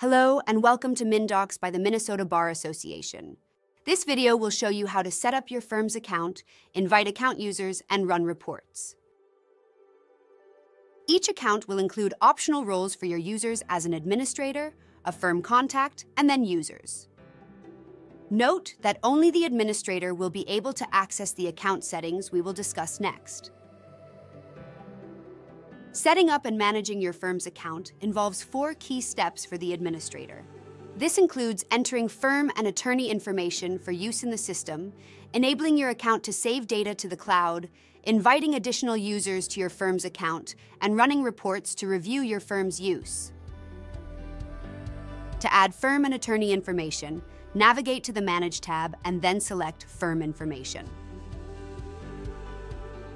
Hello and welcome to MNdocs by the Minnesota Bar Association. This video will show you how to set up your firm's account, invite account users, and run reports. Each account will include optional roles for your users as an administrator, a firm contact, and then users. Note that only the administrator will be able to access the account settings we will discuss next. Setting up and managing your firm's account involves four key steps for the administrator. This includes entering firm and attorney information for use in the system, enabling your account to save data to the cloud, inviting additional users to your firm's account, and running reports to review your firm's use. To add firm and attorney information, navigate to the Manage tab and then select Firm Information.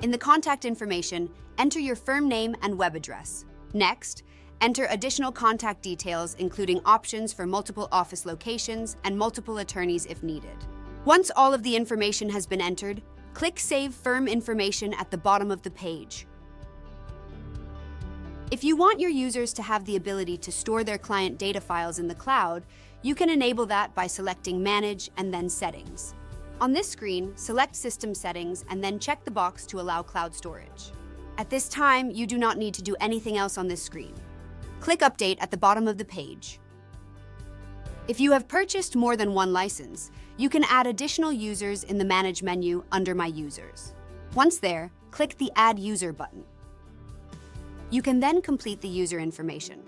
In the contact information, enter your firm name and web address. Next, enter additional contact details including options for multiple office locations and multiple attorneys if needed. Once all of the information has been entered, click Save Firm Information at the bottom of the page. If you want your users to have the ability to store their client data files in the cloud, you can enable that by selecting Manage and then Settings. On this screen, select System Settings and then check the box to allow cloud storage. At this time, you do not need to do anything else on this screen. Click Update at the bottom of the page. If you have purchased more than one license, you can add additional users in the Manage menu under My Users. Once there, click the Add User button. You can then complete the user information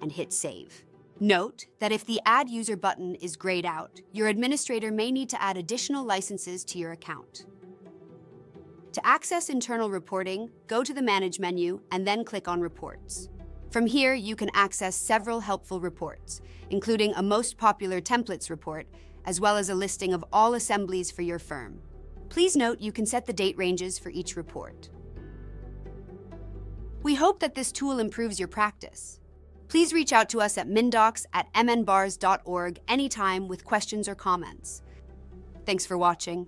and hit Save. Note that if the Add User button is grayed out, your administrator may need to add additional licenses to your account. To access internal reporting, go to the Manage menu and then click on Reports. From here, you can access several helpful reports, including a most popular templates report, as well as a listing of all assemblies for your firm. Please note you can set the date ranges for each report. We hope that this tool improves your practice. Please reach out to us at mndocs at mnbars.org anytime with questions or comments. Thanks for watching.